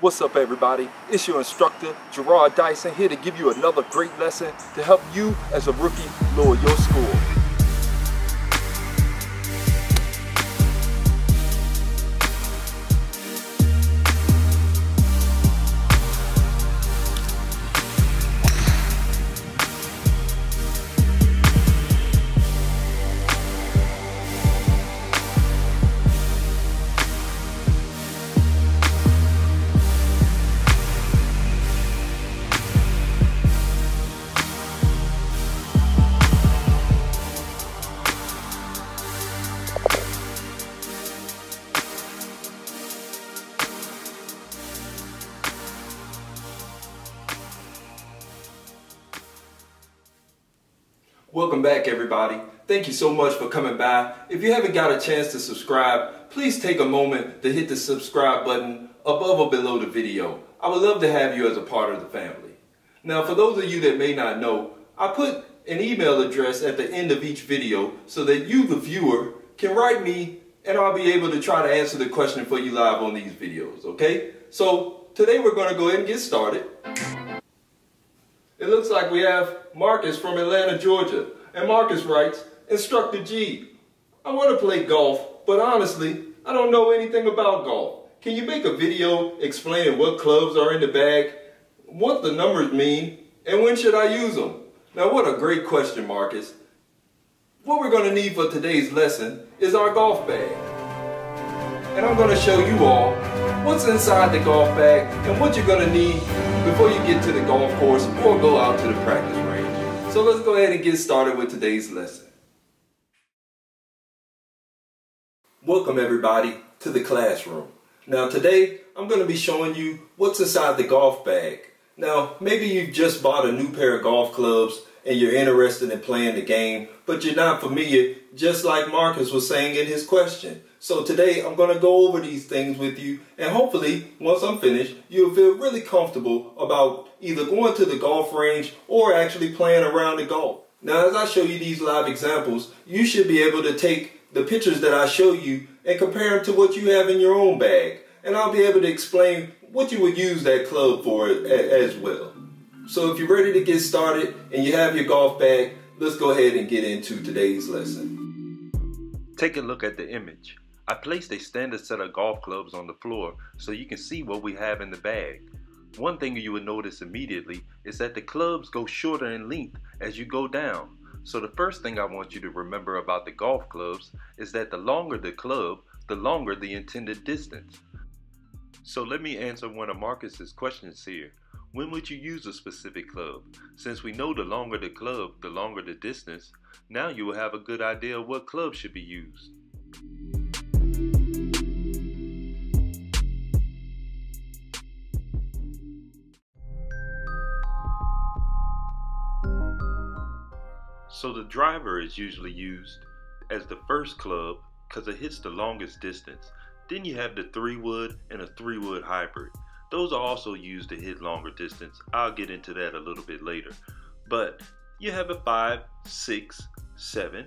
What's up everybody? It's your instructor, Gerard Dyson, here to give you another great lesson to help you as a rookie lower your score. Welcome back everybody. Thank you so much for coming by. If you haven't got a chance to subscribe, please take a moment to hit the subscribe button above or below the video. I would love to have you as a part of the family. Now for those of you that may not know, I put an email address at the end of each video so that you, the viewer, can write me and I'll be able to try to answer the question for you live on these videos, okay? So today we're going to go ahead and get started. It looks like we have Marcus from Atlanta, Georgia. And Marcus writes, Instructor G, I want to play golf, but honestly, I don't know anything about golf. Can you make a video explaining what clubs are in the bag, what the numbers mean, and when should I use them? Now what a great question, Marcus. What we're going to need for today's lesson is our golf bag. And I'm going to show you all what's inside the golf bag and what you're going to need before you get to the golf course or go out to the practice range. So let's go ahead and get started with today's lesson. Welcome everybody to the classroom. Now today I'm going to be showing you what's inside the golf bag. Now maybe you've just bought a new pair of golf clubs and you're interested in playing the game, but you're not familiar, just like Marcus was saying in his question. So today I'm going to go over these things with you and hopefully once I'm finished you'll feel really comfortable about either going to the golf range or actually playing around the golf. Now as I show you these live examples you should be able to take the pictures that I show you and compare them to what you have in your own bag and I'll be able to explain what you would use that club for as well. So if you're ready to get started and you have your golf bag let's go ahead and get into today's lesson. Take a look at the image. I placed a standard set of golf clubs on the floor so you can see what we have in the bag. One thing you will notice immediately is that the clubs go shorter in length as you go down. So the first thing I want you to remember about the golf clubs is that the longer the club, the longer the intended distance. So let me answer one of Marcus's questions here. When would you use a specific club? Since we know the longer the club, the longer the distance, now you will have a good idea of what club should be used. So the driver is usually used as the first club because it hits the longest distance. Then you have the three wood and a three wood hybrid. Those are also used to hit longer distance. I'll get into that a little bit later. But you have a five, six, seven,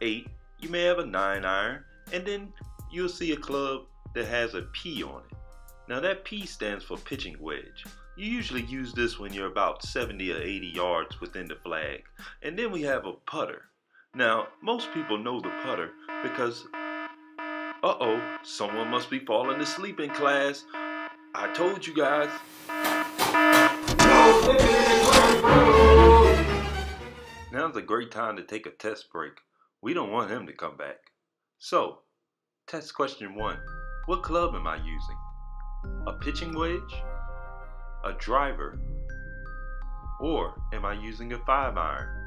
eight. You may have a nine iron, and then you'll see a club that has a P on it. Now that P stands for pitching wedge. You usually use this when you're about 70 or 80 yards within the flag. And then we have a putter. Now, most people know the putter because, uh-oh, someone must be falling asleep in class. I told you guys. Now's a great time to take a test break. We don't want him to come back. So, test question one. What club am I using? A pitching wedge? a driver? Or am I using a 5 iron?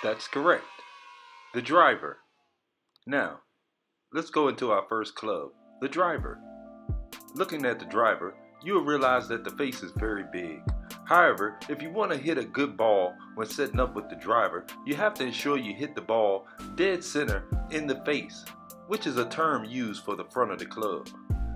That's correct. The driver. Now, let's go into our first club, the driver. Looking at the driver, you'll realize that the face is very big. However, if you want to hit a good ball when setting up with the driver, you have to ensure you hit the ball dead center in the face, which is a term used for the front of the club.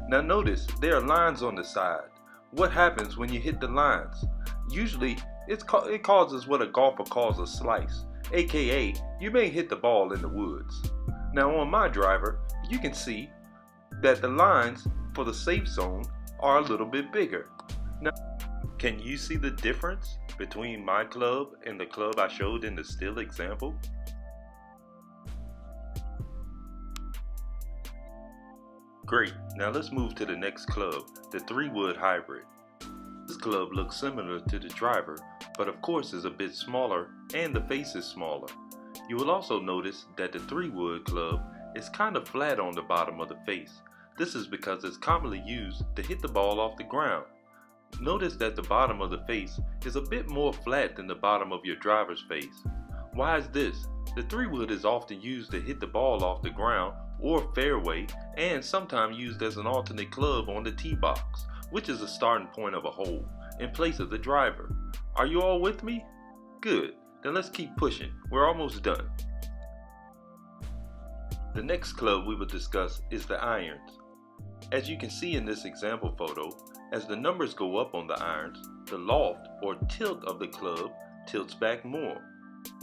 Now notice there are lines on the side. What happens when you hit the lines? Usually it causes what a golfer calls a slice. Aka you may hit the ball in the woods. Now on my driver, you can see that the lines for the safe zone are a little bit bigger. Now, can you see the difference between my club and the club I showed in the still example? Great, now let's move to the next club, the 3-wood hybrid. This club looks similar to the driver, but of course is a bit smaller and the face is smaller. You will also notice that the 3-wood club is kind of flat on the bottom of the face. This is because it's commonly used to hit the ball off the ground. Notice that the bottom of the face is a bit more flat than the bottom of your driver's face. Why is this? The 3-wood is often used to hit the ball off the ground or fairway and sometimes used as an alternate club on the tee box, which is the starting point of a hole, in place of the driver. Are you all with me? Good, then let's keep pushing. We're almost done. The next club we will discuss is the irons. As you can see in this example photo, as the numbers go up on the irons, the loft or tilt of the club tilts back more.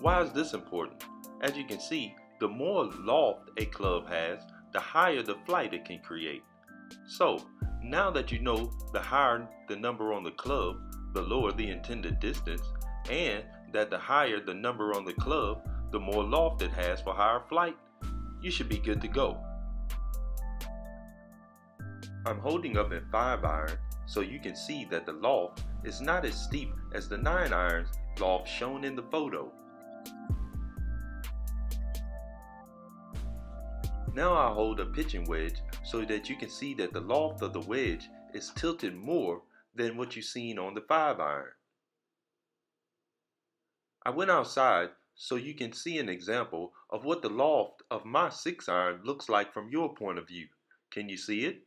Why is this important? As you can see, the more loft a club has, the higher the flight it can create. So, now that you know the higher the number on the club, the lower the intended distance, and that the higher the number on the club, the more loft it has for higher flight, you should be good to go. I'm holding up a 5 iron so you can see that the loft is not as steep as the 9 irons loft shown in the photo. Now I hold a pitching wedge so that you can see that the loft of the wedge is tilted more than what you've seen on the 5 iron. I went outside so you can see an example of what the loft of my 6 iron looks like from your point of view. Can you see it?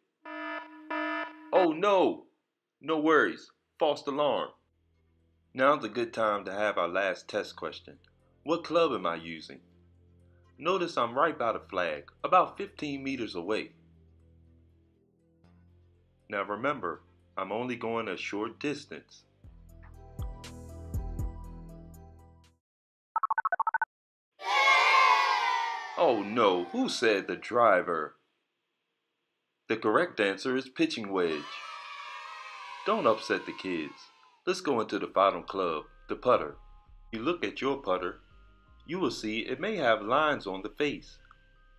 Oh no! No worries. False alarm. Now's a good time to have our last test question. What club am I using? Notice I'm right by the flag, about 15 meters away. Now remember, I'm only going a short distance. Oh no, who said the driver? The correct answer is pitching wedge. Don't upset the kids. Let's go into the final club, the putter. You look at your putter you will see it may have lines on the face.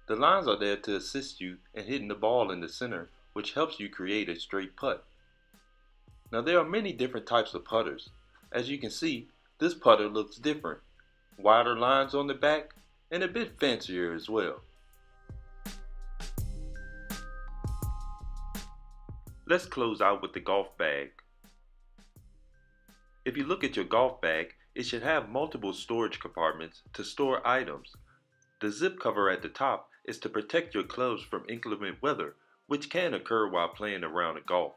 The lines are there to assist you in hitting the ball in the center, which helps you create a straight putt. Now there are many different types of putters. As you can see, this putter looks different. Wider lines on the back and a bit fancier as well. Let's close out with the golf bag. If you look at your golf bag, it should have multiple storage compartments to store items. The zip cover at the top is to protect your clubs from inclement weather, which can occur while playing around a golf.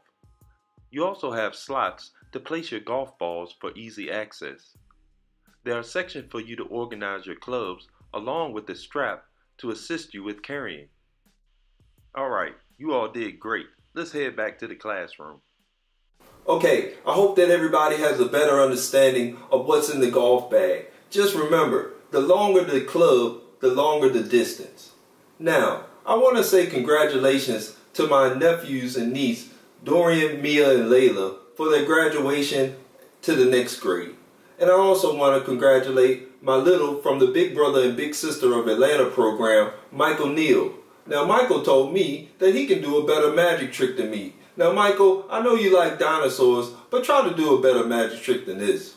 You also have slots to place your golf balls for easy access. There are sections for you to organize your clubs along with the strap to assist you with carrying. Alright, you all did great. Let's head back to the classroom. Okay, I hope that everybody has a better understanding of what's in the golf bag. Just remember, the longer the club, the longer the distance. Now, I want to say congratulations to my nephews and niece, Dorian, Mia, and Layla, for their graduation to the next grade. And I also want to congratulate my little from the Big Brother and Big Sister of Atlanta program, Michael Neal. Now, Michael told me that he can do a better magic trick than me. Now, Michael, I know you like dinosaurs, but try to do a better magic trick than this.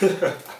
Ha ha ha.